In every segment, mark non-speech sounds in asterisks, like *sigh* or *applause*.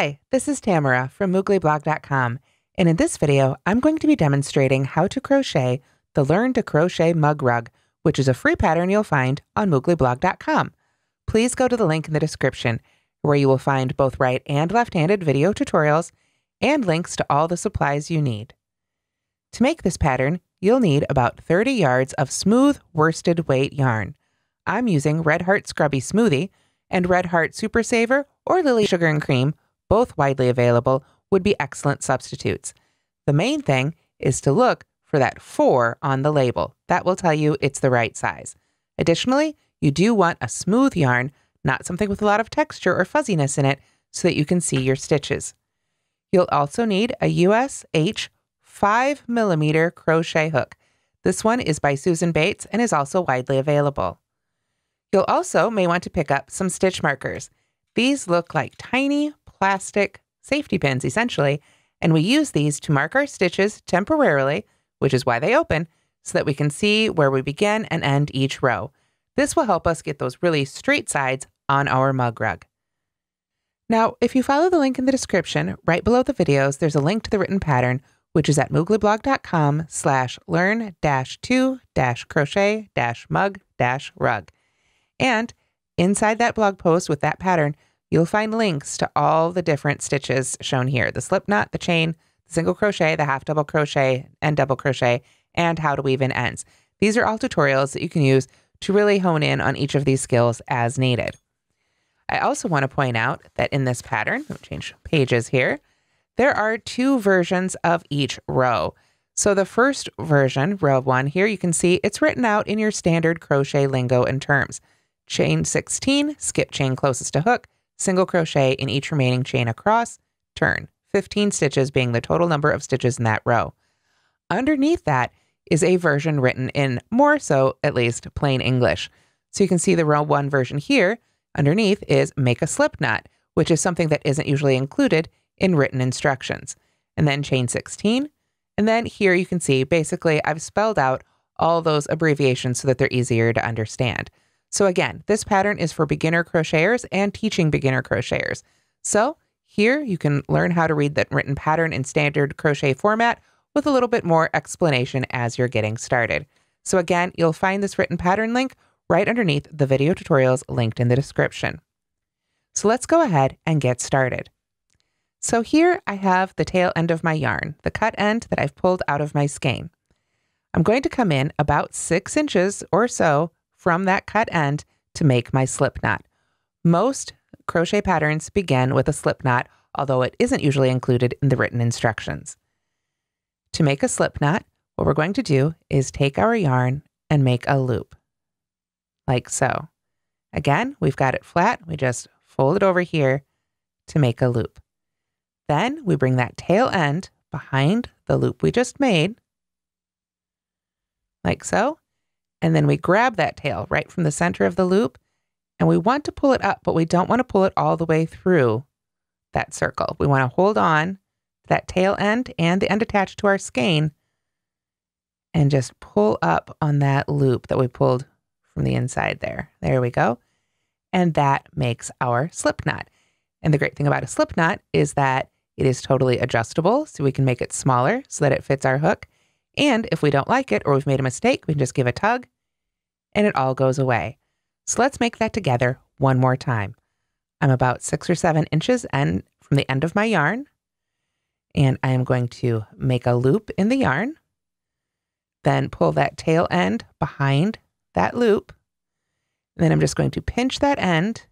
Hi, this is Tamara from mooglyblog.com, and in this video, I'm going to be demonstrating how to crochet the Learn to Crochet Mug Rug, which is a free pattern you'll find on mooglyblog.com. Please go to the link in the description where you will find both right and left-handed video tutorials and links to all the supplies you need. To make this pattern, you'll need about 30 yards of smooth worsted weight yarn. I'm using Red Heart Scrubby Smoothie and Red Heart Super Saver or Lily Sugar and Cream, both widely available, would be excellent substitutes. The main thing is to look for that 4 on the label. That will tell you it's the right size. Additionally, you do want a smooth yarn, not something with a lot of texture or fuzziness in it, so that you can see your stitches. You'll also need a US H 5 millimeter crochet hook. This one is by Susan Bates and is also widely available. You'll also may want to pick up some stitch markers. These look like tiny plastic safety pins essentially, and we use these to mark our stitches temporarily, which is why they open, so that we can see where we begin and end each row. This will help us get those really straight sides on our mug rug. Now, if you follow the link in the description, right below the videos, there's a link to the written pattern, which is at mooglyblog.com slash learn dash to dash crochet dash mug dash rug. And inside that blog post with that pattern, you'll find links to all the different stitches shown here, the slip knot, the chain, the single crochet, the half double crochet, and double crochet, and how to weave in ends. These are all tutorials that you can use to really hone in on each of these skills as needed. I also want to point out that in this pattern, let me change pages here, there are two versions of each row. So the first version, row one here, you can see it's written out in your standard crochet lingo and terms. Chain 16, skip chain closest to hook, single crochet in each remaining chain across, turn, 15 stitches being the total number of stitches in that row. Underneath that is a version written in more so, at least, plain English. So you can see the row one version here. Underneath is make a slip knot, which is something that isn't usually included in written instructions. And then chain 16. And then here you can see basically I've spelled out all those abbreviations so that they're easier to understand. So again, this pattern is for beginner crocheters and teaching beginner crocheters. So here you can learn how to read the written pattern in standard crochet format with a little bit more explanation as you're getting started. So again, you'll find this written pattern link right underneath the video tutorials linked in the description. So let's go ahead and get started. So here I have the tail end of my yarn, the cut end that I've pulled out of my skein. I'm going to come in about six inches or so from that cut end to make my slip knot. Most crochet patterns begin with a slip knot, although it isn't usually included in the written instructions. To make a slip knot, what we're going to do is take our yarn and make a loop, like so. Again, we've got it flat. We just fold it over here to make a loop. Then we bring that tail end behind the loop we just made, like so. And then we grab that tail right from the center of the loop and we want to pull it up, but we don't want to pull it all the way through that circle. We want to hold on to that tail end and the end attached to our skein and just pull up on that loop that we pulled from the inside there. There we go. And that makes our slip knot. And the great thing about a slip knot is that it is totally adjustable, so we can make it smaller so that it fits our hook. And if we don't like it or we've made a mistake, we can just give a tug and it all goes away. So let's make that together one more time. I'm about six or seven inches and from the end of my yarn, and I am going to make a loop in the yarn, then pull that tail end behind that loop. And then I'm just going to pinch that end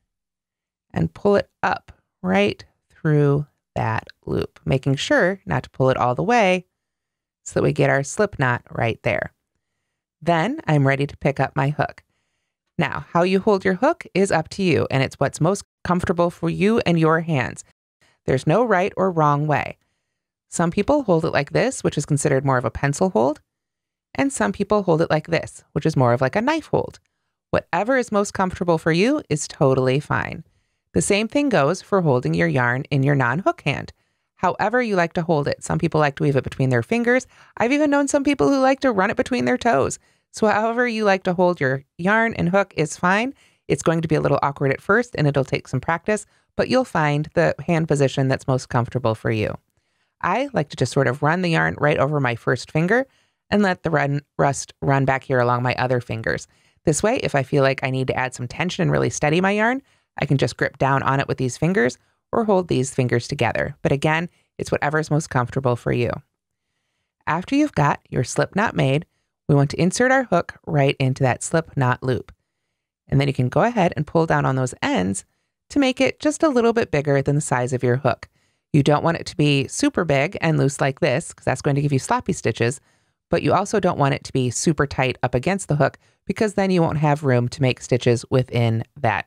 and pull it up right through that loop, making sure not to pull it all the way so that we get our slip knot right there. Then I'm ready to pick up my hook. Now, how you hold your hook is up to you, and it's what's most comfortable for you and your hands. There's no right or wrong way. Some people hold it like this, which is considered more of a pencil hold, and some people hold it like this, which is more of like a knife hold. Whatever is most comfortable for you is totally fine. The same thing goes for holding your yarn in your non hook hand. However, you like to hold it. Some people like to weave it between their fingers. I've even known some people who like to run it between their toes. So, however you like to hold your yarn and hook is fine. It's going to be a little awkward at first and it'll take some practice, but you'll find the hand position that's most comfortable for you. I like to just sort of run the yarn right over my first finger and let the run, rust run back here along my other fingers. This way, if I feel like I need to add some tension and really steady my yarn, I can just grip down on it with these fingers or hold these fingers together. But again, it's whatever's most comfortable for you. After you've got your slip knot made, we want to insert our hook right into that slip knot loop. And then you can go ahead and pull down on those ends to make it just a little bit bigger than the size of your hook. You don't want it to be super big and loose like this because that's going to give you sloppy stitches, but you also don't want it to be super tight up against the hook because then you won't have room to make stitches within that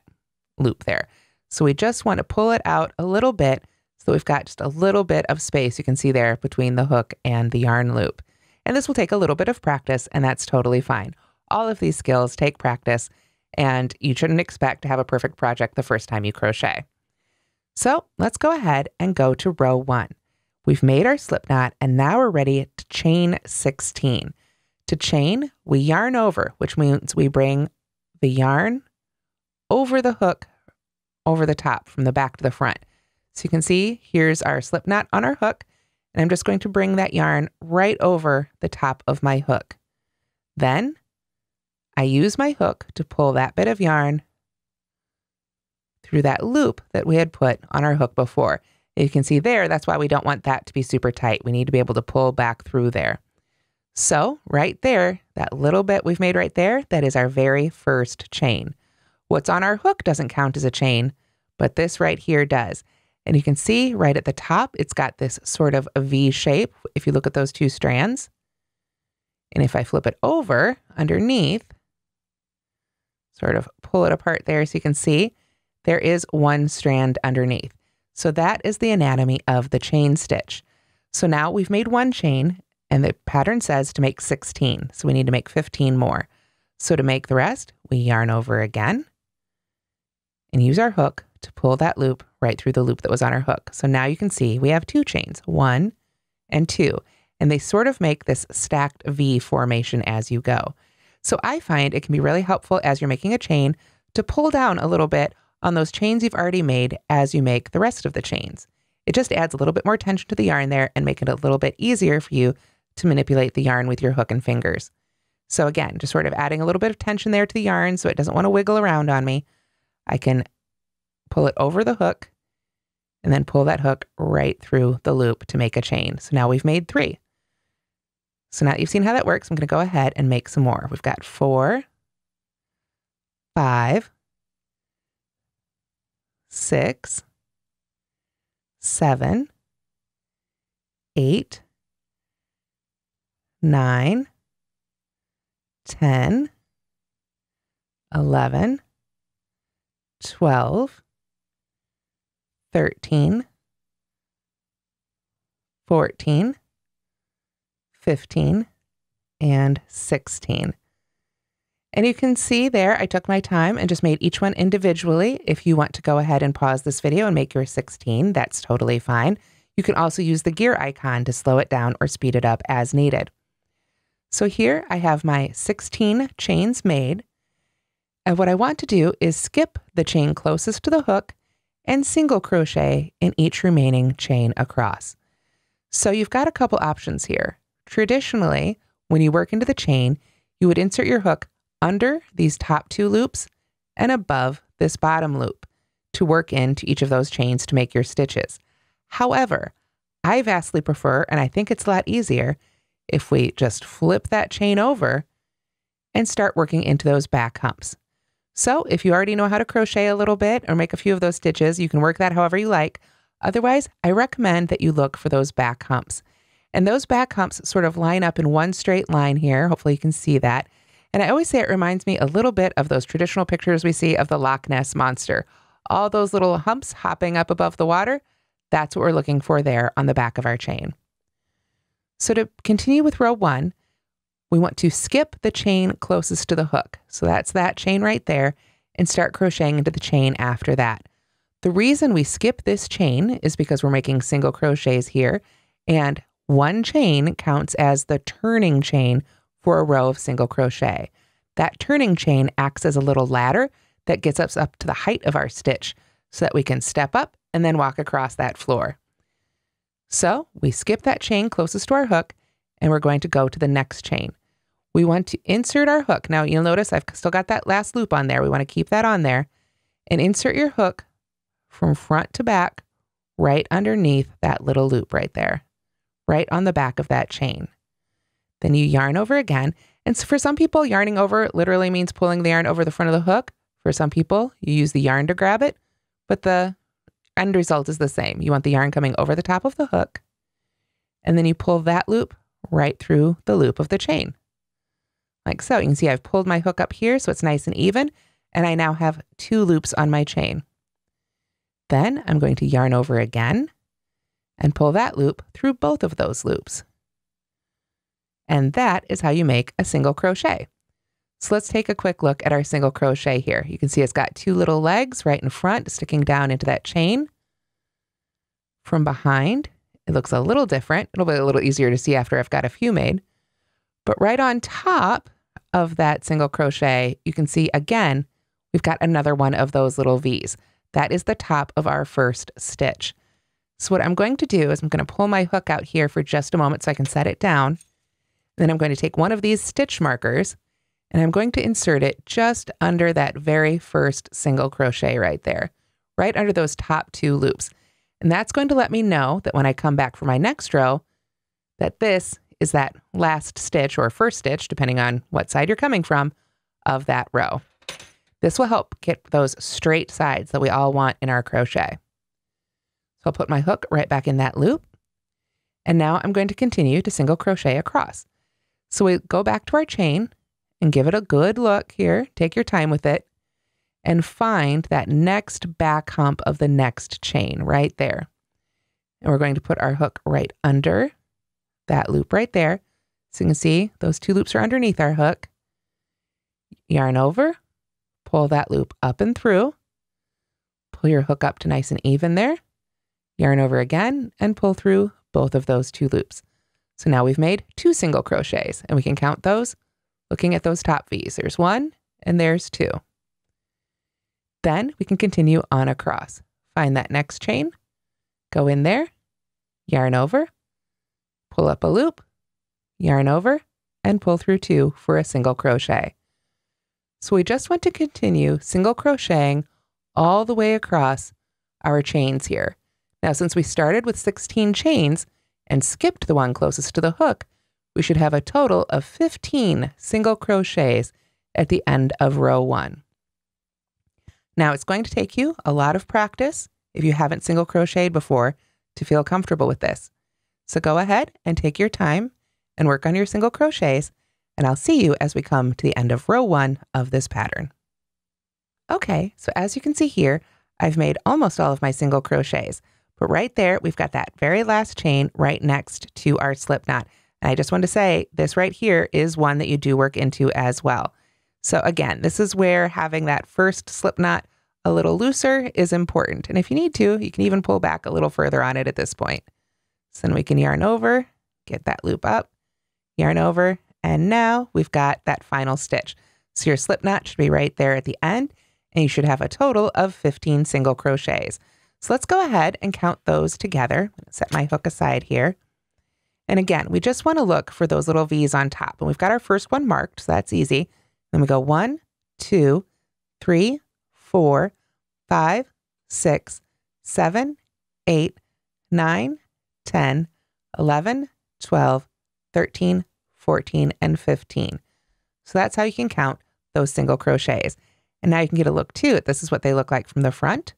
loop there. So we just want to pull it out a little bit so we've got just a little bit of space you can see there between the hook and the yarn loop. And this will take a little bit of practice, and that's totally fine. All of these skills take practice, and you shouldn't expect to have a perfect project the first time you crochet. So let's go ahead and go to row one. We've made our slip knot, and now we're ready to chain 16. To chain, we yarn over, which means we bring the yarn over the hook over the top from the back to the front. So you can see here's our slip knot on our hook, and I'm just going to bring that yarn right over the top of my hook. Then I use my hook to pull that bit of yarn through that loop that we had put on our hook before. You can see there, that's why we don't want that to be super tight. We need to be able to pull back through there. So right there, that little bit we've made right there, that is our very first chain. What's on our hook doesn't count as a chain, but this right here does. And you can see right at the top, it's got this sort of a V shape if you look at those two strands. And if I flip it over underneath, sort of pull it apart there so you can see, there is one strand underneath. So that is the anatomy of the chain stitch. So now we've made one chain and the pattern says to make 16. So we need to make 15 more. So to make the rest, we yarn over again and use our hook to pull that loop right through the loop that was on our hook. So now you can see we have two chains, one and two, and they sort of make this stacked V formation as you go. So I find it can be really helpful as you're making a chain to pull down a little bit on those chains you've already made as you make the rest of the chains. It just adds a little bit more tension to the yarn there and make it a little bit easier for you to manipulate the yarn with your hook and fingers. So again, just sort of adding a little bit of tension there to the yarn so it doesn't want to wiggle around on me. I can pull it over the hook and then pull that hook right through the loop to make a chain. So now we've made three. So now that you've seen how that works, I'm going to go ahead and make some more. We've got four, five, six, seven, eight, nine, ten, eleven, twelve, thirteen, fourteen, fifteen, and 16. And you can see there, I took my time and just made each one individually. If you want to go ahead and pause this video and make your 16, that's totally fine. You can also use the gear icon to slow it down or speed it up as needed. So here I have my 16 chains made. And what I want to do is skip the chain closest to the hook and single crochet in each remaining chain across. So you've got a couple options here. Traditionally, when you work into the chain, you would insert your hook under these top two loops and above this bottom loop to work into each of those chains to make your stitches. However, I vastly prefer, and I think it's a lot easier, if we just flip that chain over and start working into those back humps. So if you already know how to crochet a little bit or make a few of those stitches, you can work that however you like. Otherwise, I recommend that you look for those back humps. And those back humps sort of line up in one straight line here. Hopefully you can see that. And I always say it reminds me a little bit of those traditional pictures we see of the Loch Ness monster. All those little humps hopping up above the water, that's what we're looking for there on the back of our chain. So to continue with row one, we want to skip the chain closest to the hook. So that's that chain right there and start crocheting into the chain after that. The reason we skip this chain is because we're making single crochets here and one chain counts as the turning chain for a row of single crochet. That turning chain acts as a little ladder that gets us up to the height of our stitch so that we can step up and then walk across that floor. So we skip that chain closest to our hook and we're going to go to the next chain. We want to insert our hook. Now you'll notice I've still got that last loop on there. We want to keep that on there and insert your hook from front to back right underneath that little loop right there, right on the back of that chain. Then you yarn over again. And so for some people, yarning over literally means pulling the yarn over the front of the hook. For some people, you use the yarn to grab it, but the end result is the same. You want the yarn coming over the top of the hook, and then you pull that loop right through the loop of the chain. Like so. You can see I've pulled my hook up here so it's nice and even, and I now have two loops on my chain. Then I'm going to yarn over again and pull that loop through both of those loops. And that is how you make a single crochet. So let's take a quick look at our single crochet here. You can see it's got two little legs right in front sticking down into that chain. From behind, it looks a little different. It'll be a little easier to see after I've got a few made. But right on top of that single crochet, you can see again, we've got another one of those little V's. That is the top of our first stitch. So what I'm going to do is I'm going to pull my hook out here for just a moment so I can set it down. Then I'm going to take one of these stitch markers and I'm going to insert it just under that very first single crochet right there, right under those top two loops. And that's going to let me know that when I come back for my next row, that this is that last stitch or first stitch, depending on what side you're coming from, of that row. This will help get those straight sides that we all want in our crochet. So I'll put my hook right back in that loop. And now I'm going to continue to single crochet across. So we go back to our chain and give it a good look here. Take your time with it and find that next back hump of the next chain right there. And we're going to put our hook right under that loop right there. So you can see those two loops are underneath our hook. Yarn over, pull that loop up and through, pull your hook up to nice and even there, yarn over again, and pull through both of those two loops. So now we've made two single crochets and we can count those looking at those top V's. There's one and there's two. Then we can continue on across. Find that next chain, go in there, yarn over, pull up a loop, yarn over, and pull through two for a single crochet. So we just want to continue single crocheting all the way across our chains here. Now, since we started with 16 chains, and skipped the one closest to the hook, we should have a total of 15 single crochets at the end of row one. Now it's going to take you a lot of practice if you haven't single crocheted before to feel comfortable with this. So go ahead and take your time and work on your single crochets and I'll see you as we come to the end of row one of this pattern. Okay, so as you can see here, I've made almost all of my single crochets. But right there, we've got that very last chain right next to our slip knot. And I just want to say this right here is one that you do work into as well. So again, this is where having that first slip knot a little looser is important. And if you need to, you can even pull back a little further on it at this point. So then we can yarn over, get that loop up, yarn over, and now we've got that final stitch. So your slip knot should be right there at the end, and you should have a total of 15 single crochets. So let's go ahead and count those together. Set my hook aside here. And again, we just want to look for those little V's on top. And we've got our first one marked, so that's easy. Then we go one, two, three, four, five, six, seven, eight, nine, 10, 11, 12, 13, 14, and 15. So that's how you can count those single crochets. And now you can get a look too this is what they look like from the front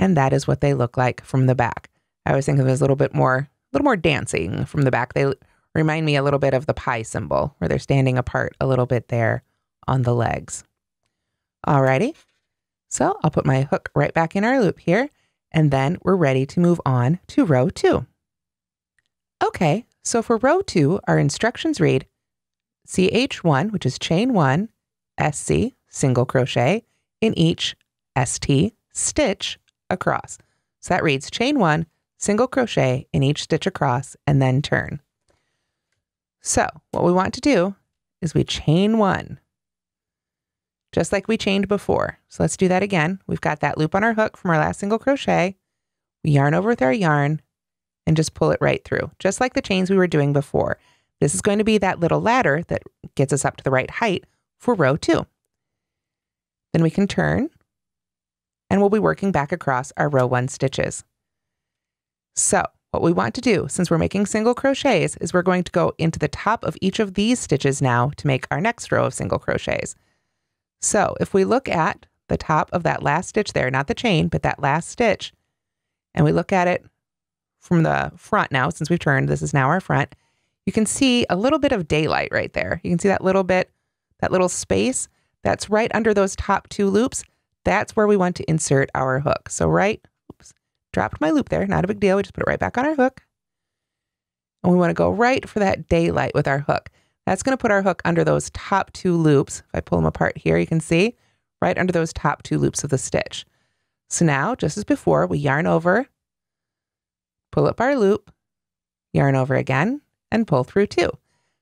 and that is what they look like from the back. I always think of them as a little bit more, a little more dancing from the back. They remind me a little bit of the pi symbol, where they're standing apart a little bit there on the legs. Alrighty, so I'll put my hook right back in our loop here, and then we're ready to move on to row two. Okay, so for row two, our instructions read CH1, which is chain one, SC, single crochet, in each ST stitch across. So that reads chain one, single crochet in each stitch across, and then turn. So what we want to do is we chain one, just like we chained before. So let's do that again. We've got that loop on our hook from our last single crochet. We yarn over with our yarn and just pull it right through, just like the chains we were doing before. This is going to be that little ladder that gets us up to the right height for row two. Then we can turn and we'll be working back across our row one stitches. So what we want to do, since we're making single crochets, is we're going to go into the top of each of these stitches now to make our next row of single crochets. So if we look at the top of that last stitch there, not the chain, but that last stitch, and we look at it from the front now, since we've turned, this is now our front, you can see a little bit of daylight right there. You can see that little bit, that little space that's right under those top two loops. That's where we want to insert our hook. So right, oops, dropped my loop there, not a big deal. We just put it right back on our hook. And we want to go right for that daylight with our hook. That's going to put our hook under those top two loops. If I pull them apart here, you can see right under those top two loops of the stitch. So now, just as before, we yarn over, pull up our loop, yarn over again, and pull through two.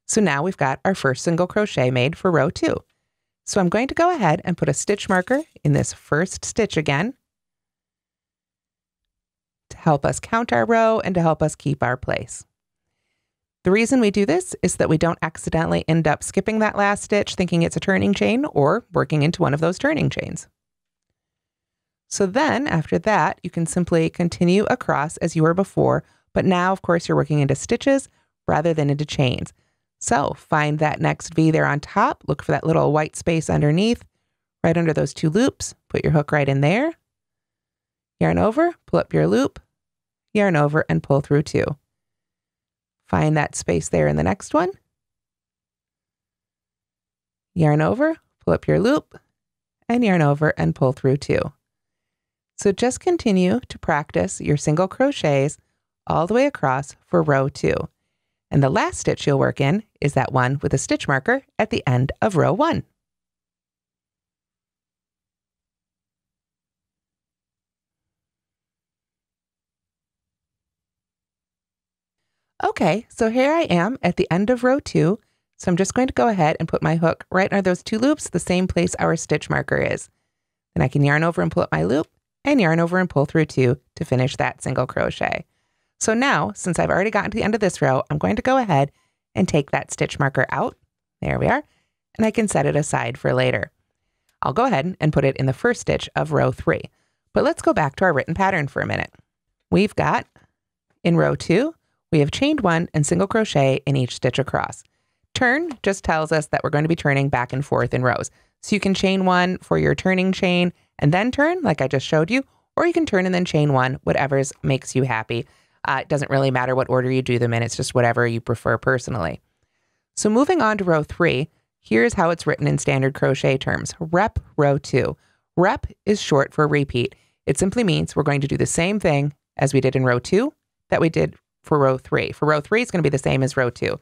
So now we've got our first single crochet made for row two. So I'm going to go ahead and put a stitch marker in this first stitch again to help us count our row and to help us keep our place. The reason we do this is that we don't accidentally end up skipping that last stitch thinking it's a turning chain or working into one of those turning chains. So then after that, you can simply continue across as you were before, but now of course you're working into stitches rather than into chains. So find that next V there on top, look for that little white space underneath, right under those two loops, put your hook right in there, yarn over, pull up your loop, yarn over and pull through two. Find that space there in the next one, yarn over, pull up your loop, and yarn over and pull through two. So just continue to practice your single crochets all the way across for row two. And the last stitch you'll work in is that one with a stitch marker at the end of row one. Okay, so here I am at the end of row two. So I'm just going to go ahead and put my hook right under those two loops, the same place our stitch marker is. Then I can yarn over and pull up my loop and yarn over and pull through two to finish that single crochet. So now, since I've already gotten to the end of this row, I'm going to go ahead and take that stitch marker out. There we are. And I can set it aside for later. I'll go ahead and put it in the first stitch of row three. But let's go back to our written pattern for a minute. We've got in row two, we have chained one and single crochet in each stitch across. Turn just tells us that we're going to be turning back and forth in rows. So you can chain one for your turning chain and then turn, like I just showed you, or you can turn and then chain one, whatever makes you happy. Uh, it doesn't really matter what order you do them in, it's just whatever you prefer personally. So moving on to row three, here's how it's written in standard crochet terms rep row two. Rep is short for repeat. It simply means we're going to do the same thing as we did in row two that we did for row three. For row three, it's going to be the same as row two.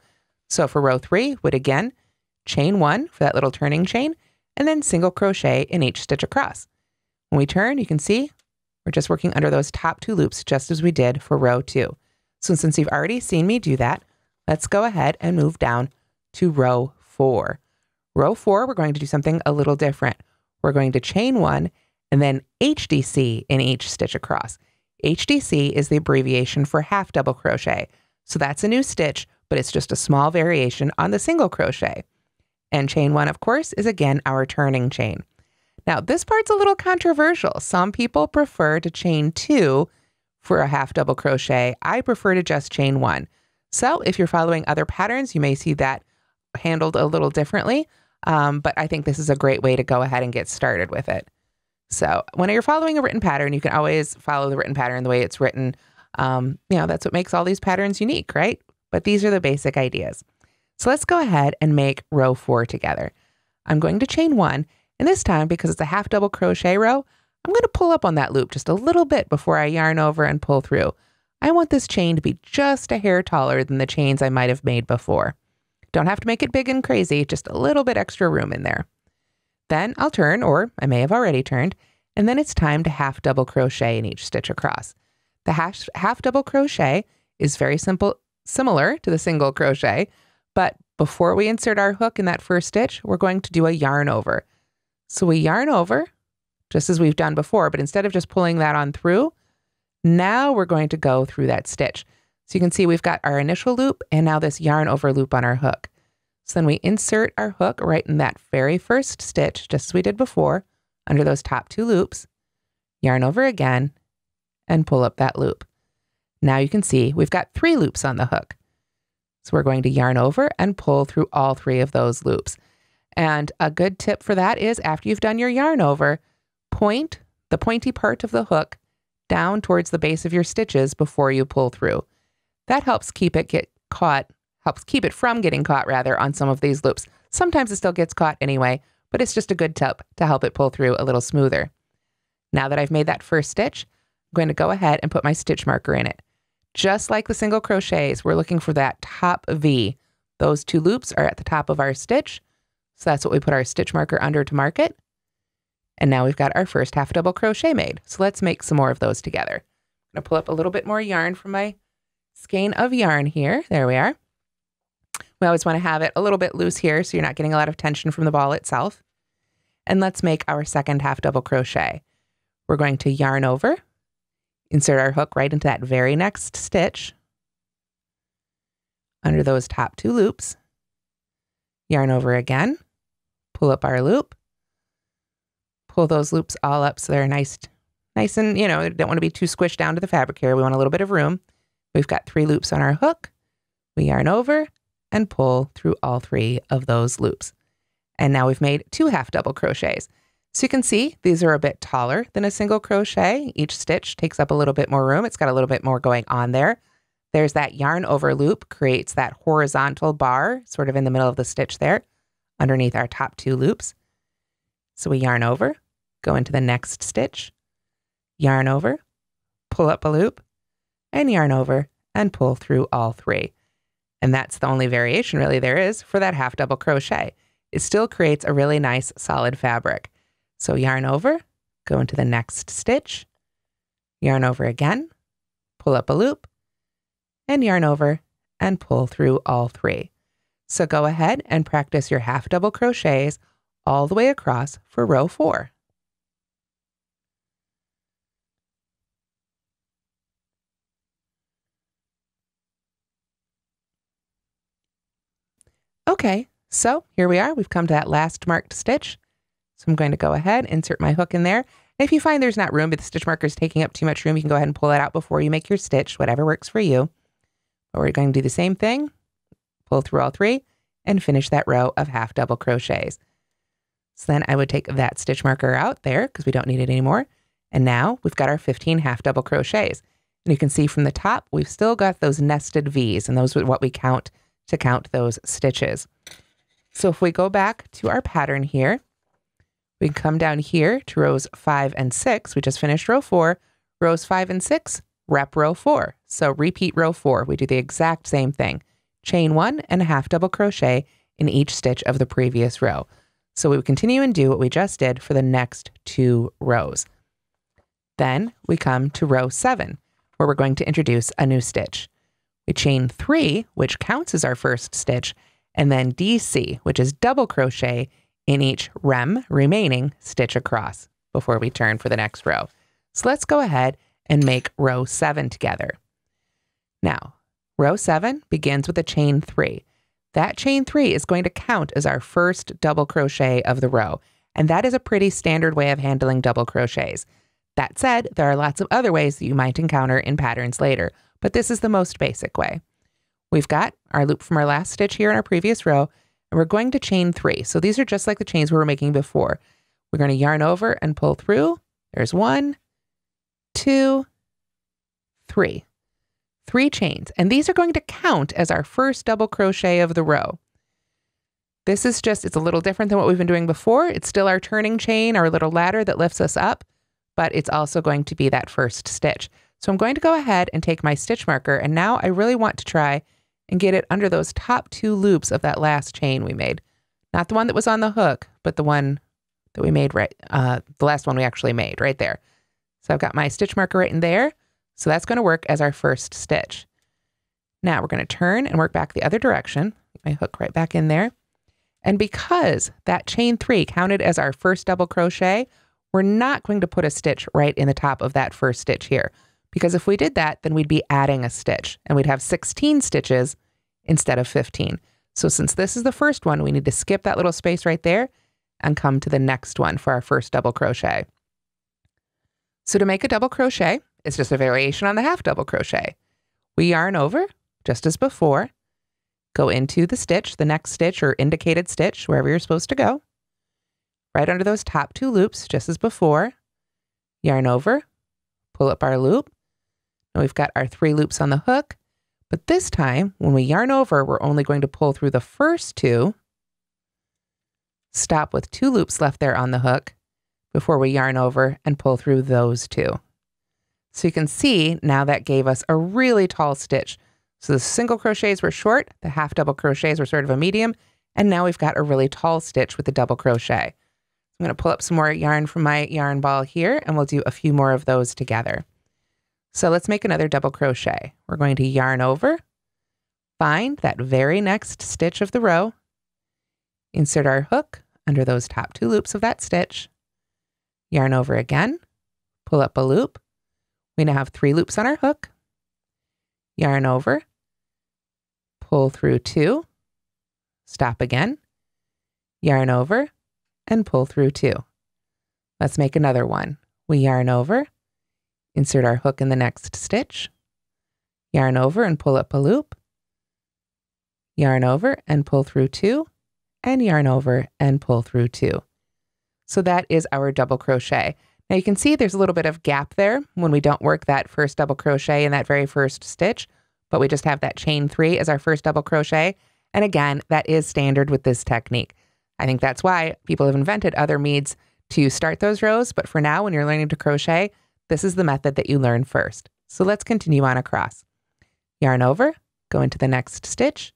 So for row three, would again chain one for that little turning chain, and then single crochet in each stitch across. When we turn, you can see we're just working under those top two loops just as we did for row two. So since you've already seen me do that, let's go ahead and move down to row four. Row four, we're going to do something a little different. We're going to chain one and then HDC in each stitch across. HDC is the abbreviation for half double crochet. So that's a new stitch, but it's just a small variation on the single crochet. And chain one, of course, is again our turning chain. Now, this part's a little controversial. Some people prefer to chain two for a half double crochet. I prefer to just chain one. So if you're following other patterns, you may see that handled a little differently. Um, but I think this is a great way to go ahead and get started with it. So when you're following a written pattern, you can always follow the written pattern the way it's written. Um, you know, that's what makes all these patterns unique, right? But these are the basic ideas. So let's go ahead and make row four together. I'm going to chain one and this time, because it's a half double crochet row, I'm going to pull up on that loop just a little bit before I yarn over and pull through. I want this chain to be just a hair taller than the chains I might have made before. Don't have to make it big and crazy, just a little bit extra room in there. Then I'll turn, or I may have already turned, and then it's time to half double crochet in each stitch across. The half, half double crochet is very simple, similar to the single crochet, but before we insert our hook in that first stitch, we're going to do a yarn over. So we yarn over just as we've done before, but instead of just pulling that on through, now we're going to go through that stitch. So you can see we've got our initial loop and now this yarn over loop on our hook. So then we insert our hook right in that very first stitch, just as we did before, under those top two loops, yarn over again, and pull up that loop. Now you can see we've got three loops on the hook. So we're going to yarn over and pull through all three of those loops. And a good tip for that is after you've done your yarn over, point the pointy part of the hook down towards the base of your stitches before you pull through. That helps keep it get caught, helps keep it from getting caught rather on some of these loops. Sometimes it still gets caught anyway, but it's just a good tip to help it pull through a little smoother. Now that I've made that first stitch, I'm going to go ahead and put my stitch marker in it. Just like the single crochets, we're looking for that top V. Those two loops are at the top of our stitch. So that's what we put our stitch marker under to mark it. And now we've got our first half double crochet made. So let's make some more of those together. I'm going to pull up a little bit more yarn from my skein of yarn here. There we are. We always want to have it a little bit loose here so you're not getting a lot of tension from the ball itself. And let's make our second half double crochet. We're going to yarn over, insert our hook right into that very next stitch under those top two loops, yarn over again, pull up our loop, pull those loops all up so they're nice, nice and, you know, don't want to be too squished down to the fabric here. We want a little bit of room. We've got three loops on our hook. We yarn over and pull through all three of those loops. And now we've made two half double crochets. So you can see these are a bit taller than a single crochet. Each stitch takes up a little bit more room. It's got a little bit more going on there. There's that yarn over loop, creates that horizontal bar sort of in the middle of the stitch there underneath our top two loops. So we yarn over, go into the next stitch, yarn over, pull up a loop, and yarn over and pull through all three. And that's the only variation really there is for that half double crochet. It still creates a really nice solid fabric. So yarn over, go into the next stitch, yarn over again, pull up a loop, and yarn over and pull through all three. So go ahead and practice your half double crochets all the way across for row four. Okay, so here we are. We've come to that last marked stitch. So I'm going to go ahead, insert my hook in there. And if you find there's not room, but the stitch marker is taking up too much room, you can go ahead and pull that out before you make your stitch, whatever works for you. But we're going to do the same thing, pull through all three, and finish that row of half double crochets. So then I would take that stitch marker out there because we don't need it anymore. And now we've got our 15 half double crochets. And you can see from the top, we've still got those nested V's, and those are what we count to count those stitches. So if we go back to our pattern here, we come down here to rows five and six. We just finished row four. Rows five and six, rep row four. So repeat row four. We do the exact same thing. Chain one and a half double crochet in each stitch of the previous row. So we continue and do what we just did for the next two rows. Then we come to row seven, where we're going to introduce a new stitch. We chain three, which counts as our first stitch, and then DC, which is double crochet in each rem remaining stitch across before we turn for the next row. So let's go ahead and make row seven together. Now, row seven begins with a chain three. That chain three is going to count as our first double crochet of the row, and that is a pretty standard way of handling double crochets. That said, there are lots of other ways that you might encounter in patterns later, but this is the most basic way. We've got our loop from our last stitch here in our previous row, and we're going to chain three. So these are just like the chains we were making before. We're going to yarn over and pull through. There's one, two, three. Three chains. And these are going to count as our first double crochet of the row. This is just, it's a little different than what we've been doing before. It's still our turning chain, our little ladder that lifts us up, but it's also going to be that first stitch. So I'm going to go ahead and take my stitch marker and now I really want to try and get it under those top two loops of that last chain we made. Not the one that was on the hook, but the one that we made right, uh, the last one we actually made right there. So I've got my stitch marker right in there. So that's going to work as our first stitch. Now we're going to turn and work back the other direction. My hook right back in there. And because that chain three counted as our first double crochet, we're not going to put a stitch right in the top of that first stitch here. Because if we did that, then we'd be adding a stitch and we'd have 16 stitches instead of 15. So since this is the first one, we need to skip that little space right there and come to the next one for our first double crochet. So to make a double crochet, it's just a variation on the half double crochet. We yarn over, just as before, go into the stitch, the next stitch or indicated stitch, wherever you're supposed to go. Right under those top two loops, just as before, yarn over, pull up our loop. Now we've got our three loops on the hook, but this time, when we yarn over, we're only going to pull through the first two, stop with two loops left there on the hook before we yarn over and pull through those two. So you can see now that gave us a really tall stitch. So the single crochets were short, the half double crochets were sort of a medium, and now we've got a really tall stitch with the double crochet. I'm going to pull up some more yarn from my yarn ball here, and we'll do a few more of those together. So let's make another double crochet. We're going to yarn over, find that very next stitch of the row, insert our hook under those top two loops of that stitch, yarn over again, pull up a loop. We now have three loops on our hook, yarn over, pull through two, stop again, yarn over, and pull through two. Let's make another one. We yarn over, Insert our hook in the next stitch, yarn over and pull up a loop, yarn over and pull through two, and yarn over and pull through two. So that is our double crochet. Now you can see there's a little bit of gap there when we don't work that first double crochet in that very first stitch, but we just have that chain three as our first double crochet. And again, that is standard with this technique. I think that's why people have invented other meads to start those rows. But for now, when you're learning to crochet, this is the method that you learn first. So let's continue on across. Yarn over, go into the next stitch,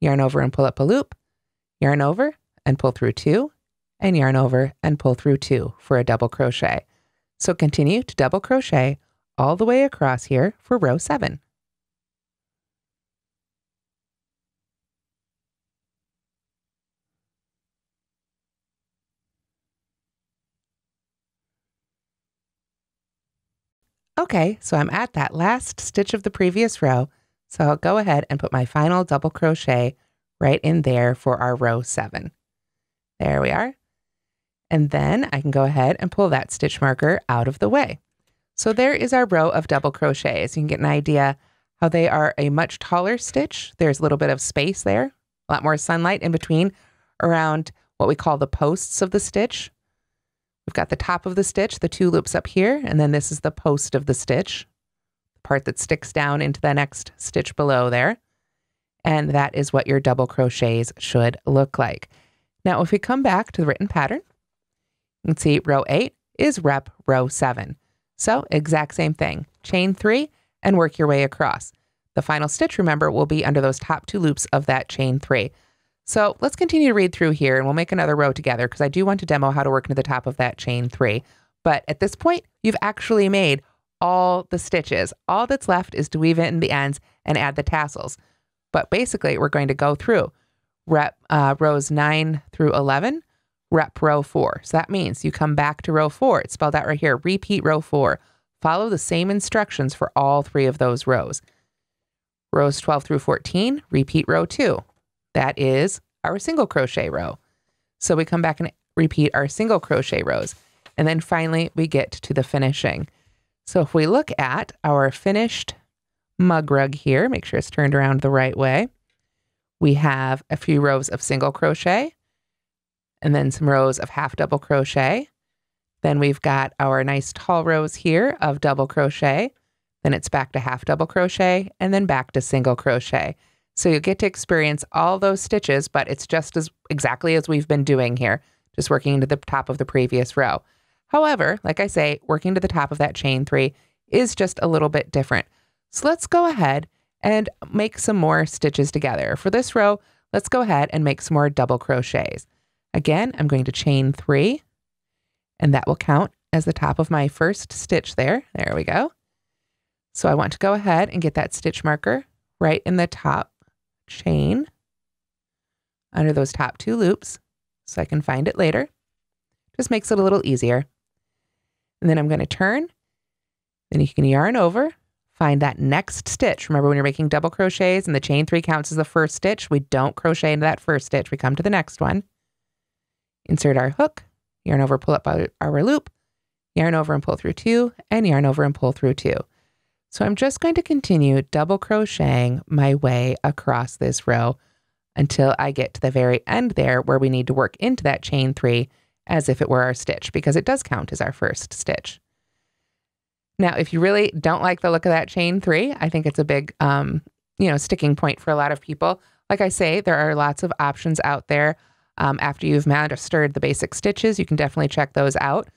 yarn over and pull up a loop, yarn over and pull through two, and yarn over and pull through two for a double crochet. So continue to double crochet all the way across here for row seven. Okay, so I'm at that last stitch of the previous row. So I'll go ahead and put my final double crochet right in there for our row seven. There we are. And then I can go ahead and pull that stitch marker out of the way. So there is our row of double crochets. You can get an idea how they are a much taller stitch. There's a little bit of space there, a lot more sunlight in between around what we call the posts of the stitch. We've got the top of the stitch, the two loops up here, and then this is the post of the stitch, the part that sticks down into the next stitch below there. And that is what your double crochets should look like. Now, if we come back to the written pattern, you can see row eight is rep row seven. So exact same thing, chain three and work your way across. The final stitch, remember, will be under those top two loops of that chain three. So let's continue to read through here and we'll make another row together because I do want to demo how to work into the top of that chain three. But at this point, you've actually made all the stitches. All that's left is to weave in the ends and add the tassels. But basically, we're going to go through rep uh, rows 9 through 11, rep row 4. So that means you come back to row 4. It's spelled out right here. Repeat row 4. Follow the same instructions for all three of those rows. Rows 12 through 14, repeat row 2. That is our single crochet row. So we come back and repeat our single crochet rows. And then finally, we get to the finishing. So if we look at our finished mug rug here, make sure it's turned around the right way. We have a few rows of single crochet and then some rows of half double crochet. Then we've got our nice tall rows here of double crochet. Then it's back to half double crochet and then back to single crochet. So you get to experience all those stitches, but it's just as exactly as we've been doing here, just working into the top of the previous row. However, like I say, working to the top of that chain three is just a little bit different. So let's go ahead and make some more stitches together. For this row, let's go ahead and make some more double crochets. Again, I'm going to chain three, and that will count as the top of my first stitch there. There we go. So I want to go ahead and get that stitch marker right in the top chain. under those top two loops so I can find it later. Just makes it a little easier. And then I'm going to turn. Then you can yarn over, find that next stitch. Remember when you're making double crochets and the chain three counts as the first stitch, we don't crochet into that first stitch. We come to the next one. Insert our hook, yarn over, pull up our, our loop, yarn over and pull through two, and yarn over and pull through two. So I'm just going to continue double crocheting my way across this row until I get to the very end there where we need to work into that chain three as if it were our stitch because it does count as our first stitch. Now, if you really don't like the look of that chain three, I think it's a big, um, you know, sticking point for a lot of people. Like I say, there are lots of options out there. Um, after you've mastered the basic stitches, you can definitely check those out.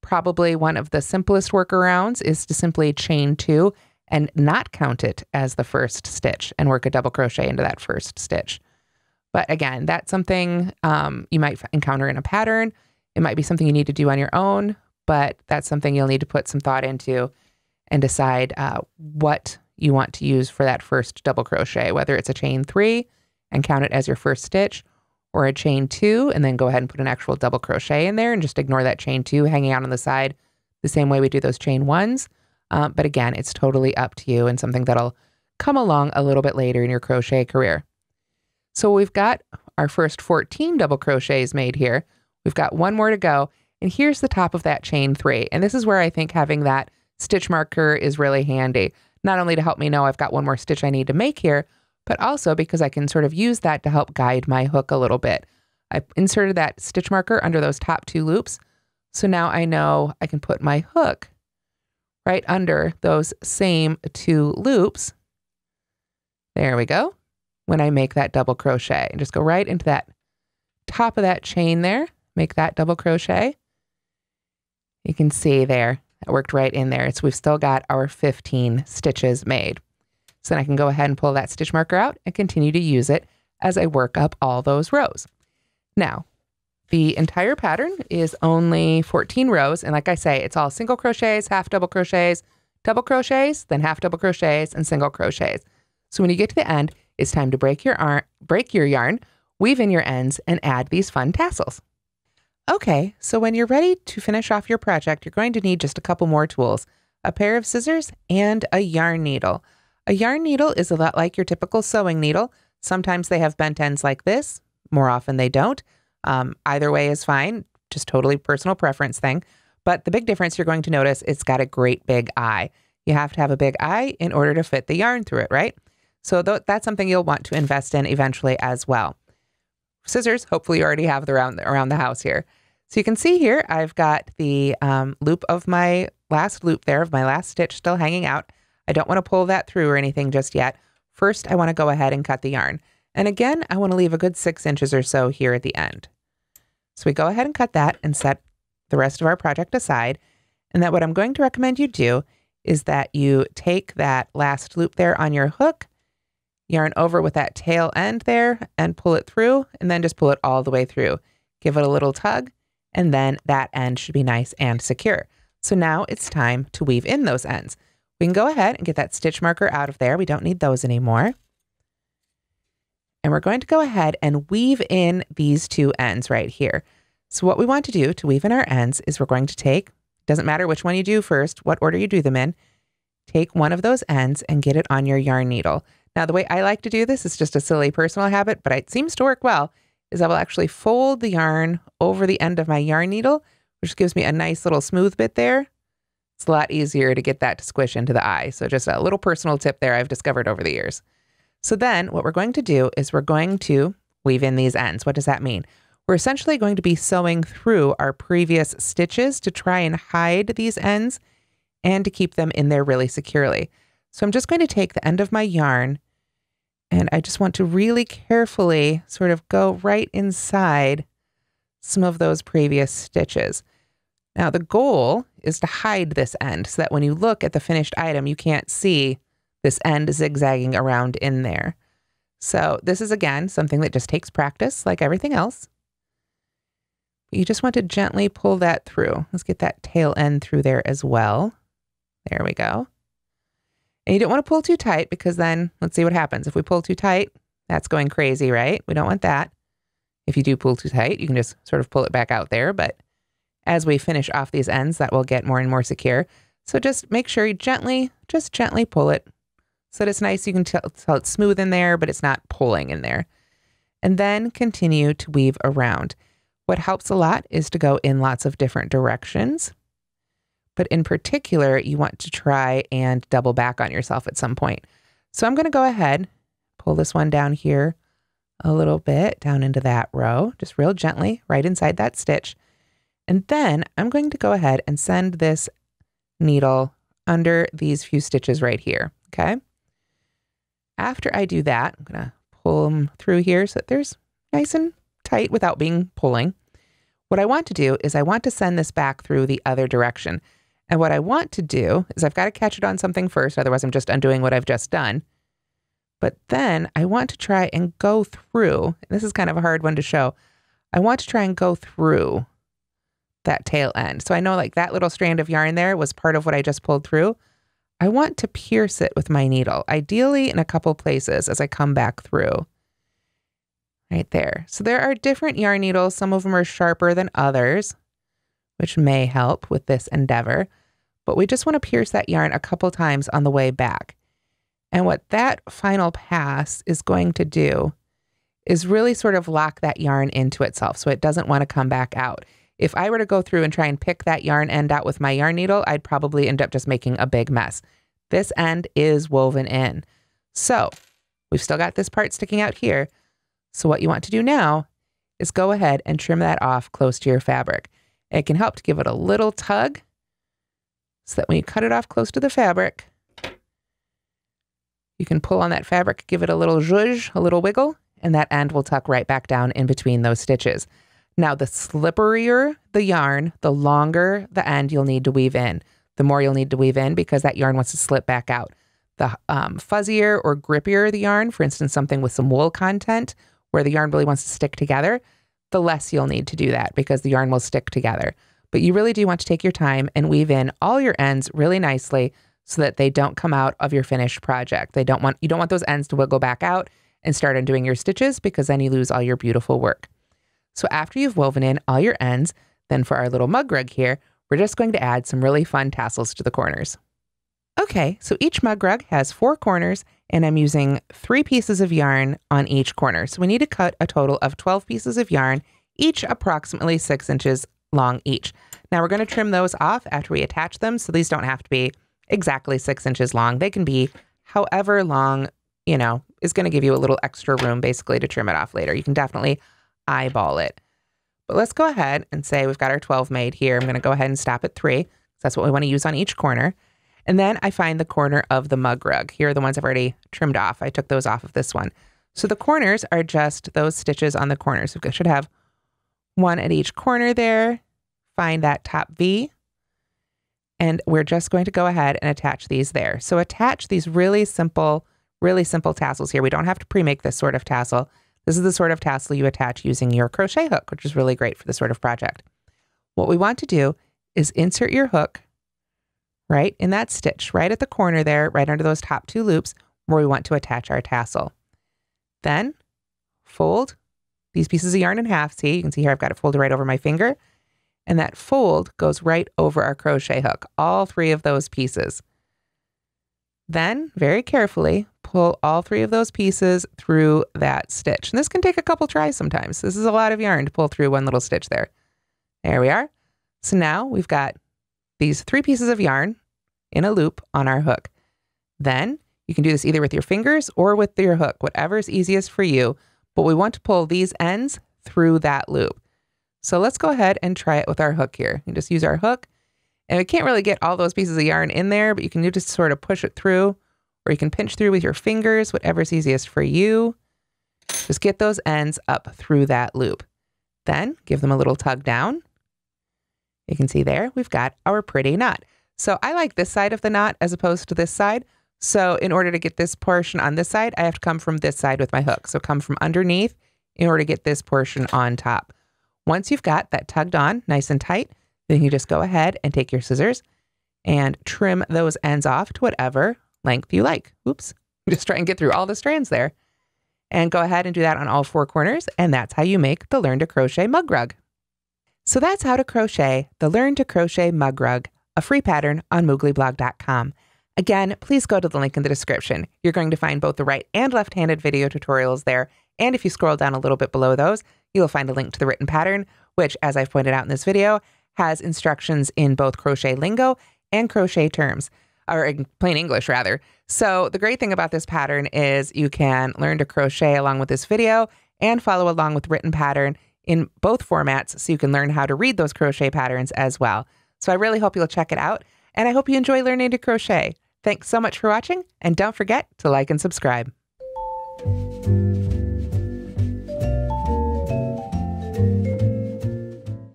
Probably one of the simplest workarounds is to simply chain two and not count it as the first stitch and work a double crochet into that first stitch. But again, that's something um, you might encounter in a pattern. It might be something you need to do on your own, but that's something you'll need to put some thought into and decide uh, what you want to use for that first double crochet, whether it's a chain three and count it as your first stitch, or a chain two and then go ahead and put an actual double crochet in there and just ignore that chain two hanging out on the side the same way we do those chain ones. Um, but again, it's totally up to you and something that'll come along a little bit later in your crochet career. So we've got our first 14 double crochets made here. We've got one more to go. And here's the top of that chain three. And this is where I think having that stitch marker is really handy, not only to help me know I've got one more stitch I need to make here, but also because I can sort of use that to help guide my hook a little bit. I inserted that stitch marker under those top two loops. So now I know I can put my hook right under those same two loops. There we go when I make that double crochet. And just go right into that top of that chain there, make that double crochet. You can see there, it worked right in there. So we've still got our 15 stitches made. So then I can go ahead and pull that stitch marker out and continue to use it as I work up all those rows. Now, the entire pattern is only 14 rows. And like I say, it's all single crochets, half double crochets, double crochets, then half double crochets, and single crochets. So when you get to the end, it's time to break your, break your yarn, weave in your ends, and add these fun tassels. Okay, so when you're ready to finish off your project, you're going to need just a couple more tools, a pair of scissors and a yarn needle. A yarn needle is a lot like your typical sewing needle. Sometimes they have bent ends like this, more often they don't. Um, either way is fine, just totally personal preference thing. But the big difference you're going to notice, it's got a great big eye. You have to have a big eye in order to fit the yarn through it, right? So th- that's something you'll want to invest in eventually as well. Scissors, hopefully you already have the around, around the house here. So you can see here, I've got the um, loop of my last loop there of my last stitch still hanging out. I don't want to pull that through or anything just yet. First, I want to go ahead and cut the yarn. And again, I want to leave a good six inches or so here at the end. So we go ahead and cut that and set the rest of our project aside. And that what I'm going to recommend you do is that you take that last loop there on your hook yarn over with that tail end there and pull it through and then just pull it all the way through. Give it a little tug and then that end should be nice and secure. So now it's time to weave in those ends. We can go ahead and get that stitch marker out of there. We don't need those anymore. And we're going to go ahead and weave in these two ends right here. So what we want to do to weave in our ends is we're going to take, doesn't matter which one you do first, what order you do them in, take one of those ends and get it on your yarn needle. Now, the way I like to do this is just a silly personal habit, but it seems to work well, is I will actually fold the yarn over the end of my yarn needle, which gives me a nice little smooth bit there. It's a lot easier to get that to squish into the eye. So just a little personal tip there I've discovered over the years. So then what we're going to do is we're going to weave in these ends. What does that mean? We're essentially going to be sewing through our previous stitches to try and hide these ends and to keep them in there really securely. So I'm just going to take the end of my yarn and I just want to really carefully sort of go right inside some of those previous stitches. Now, the goal is to hide this end so that when you look at the finished item, you can't see this end zigzagging around in there. So this is, again, something that just takes practice like everything else. You just want to gently pull that through. Let's get that tail end through there as well. There we go. And you don't want to pull too tight because then let's see what happens. If we pull too tight, that's going crazy, right? We don't want that. If you do pull too tight, you can just sort of pull it back out there. But as we finish off these ends, that will get more and more secure. So just make sure you gently, just gently pull it so that it's nice. You can tell, tell it's smooth in there, but it's not pulling in there. And then continue to weave around. What helps a lot is to go in lots of different directions. But in particular, you want to try and double back on yourself at some point. So I'm going to go ahead, pull this one down here a little bit down into that row, just real gently right inside that stitch. And then I'm going to go ahead and send this needle under these few stitches right here, okay? After I do that, I'm going to pull them through here so that there's nice and tight without being pulling. What I want to do is I want to send this back through the other direction. And what I want to do is I've got to catch it on something first, otherwise I'm just undoing what I've just done. But then I want to try and go through, this is kind of a hard one to show. I want to try and go through that tail end. So I know like that little strand of yarn there was part of what I just pulled through. I want to pierce it with my needle, ideally in a couple places as I come back through. Right there. So there are different yarn needles. Some of them are sharper than others, which may help with this endeavor. But we just want to pierce that yarn a couple times on the way back. And what that final pass is going to do is really sort of lock that yarn into itself so it doesn't want to come back out. If I were to go through and try and pick that yarn end out with my yarn needle, I'd probably end up just making a big mess. This end is woven in. So we've still got this part sticking out here. So what you want to do now is go ahead and trim that off close to your fabric. It can help to give it a little tug so that when you cut it off close to the fabric, you can pull on that fabric, give it a little zhuzh, a little wiggle, and that end will tuck right back down in between those stitches. Now, the slipperier the yarn, the longer the end you'll need to weave in. The more you'll need to weave in because that yarn wants to slip back out. The um, fuzzier or grippier the yarn, for instance, something with some wool content where the yarn really wants to stick together, the less you'll need to do that because the yarn will stick together. But you really do want to take your time and weave in all your ends really nicely so that they don't come out of your finished project. They don't want you don't want those ends to wiggle back out and start undoing your stitches because then you lose all your beautiful work. So after you've woven in all your ends, then for our little mug rug here, we're just going to add some really fun tassels to the corners. Okay, so each mug rug has four corners and I'm using three pieces of yarn on each corner. So we need to cut a total of 12 pieces of yarn, each approximately six inches long each. Now we're going to trim those off after we attach them. So these don't have to be exactly six inches long. They can be however long, you know, is going to give you a little extra room basically to trim it off later. You can definitely eyeball it. But let's go ahead and say we've got our 12 made here. I'm going to go ahead and stop at three. So that's what we want to use on each corner. And then I find the corner of the mug rug. Here are the ones I've already trimmed off. I took those off of this one. So the corners are just those stitches on the corners. We should have one at each corner there. Find that top V. And we're just going to go ahead and attach these there. So attach these really simple, really simple tassels here. We don't have to pre-make this sort of tassel. This is the sort of tassel you attach using your crochet hook, which is really great for this sort of project. What we want to do is insert your hook right in that stitch, right at the corner there, right under those top two loops where we want to attach our tassel. Then fold these pieces of yarn in half. See, you can see here I've got it folded right over my finger. And that fold goes right over our crochet hook, all three of those pieces. Then, very carefully, pull all three of those pieces through that stitch. And this can take a couple tries sometimes. This is a lot of yarn to pull through one little stitch there. There we are. So now we've got these three pieces of yarn in a loop on our hook. Then you can do this either with your fingers or with your hook, whatever is easiest for you. But we want to pull these ends through that loop. So let's go ahead and try it with our hook here. You just use our hook and we can't really get all those pieces of yarn in there, but you can just sort of push it through or you can pinch through with your fingers, whatever's easiest for you. Just get those ends up through that loop. Then give them a little tug down. You can see there, we've got our pretty knot. So I like this side of the knot as opposed to this side. So in order to get this portion on this side, I have to come from this side with my hook. So come from underneath in order to get this portion on top. Once you've got that tugged on nice and tight, then you just go ahead and take your scissors and trim those ends off to whatever length you like. Oops. *laughs* Just try and get through all the strands there. And go ahead and do that on all four corners, and that's how you make the Learn to Crochet mug rug. So that's how to crochet the Learn to Crochet mug rug, a free pattern on mooglyblog.com. Again, please go to the link in the description. You're going to find both the right and left handed video tutorials there. And if you scroll down a little bit below those, you'll find a link to the written pattern, which, as I've pointed out in this video, has instructions in both crochet lingo and crochet terms, or in plain English, rather. So, the great thing about this pattern is you can learn to crochet along with this video and follow along with written pattern in both formats so you can learn how to read those crochet patterns as well. So, I really hope you'll check it out, and I hope you enjoy learning to crochet. Thanks so much for watching, and don't forget to like and subscribe.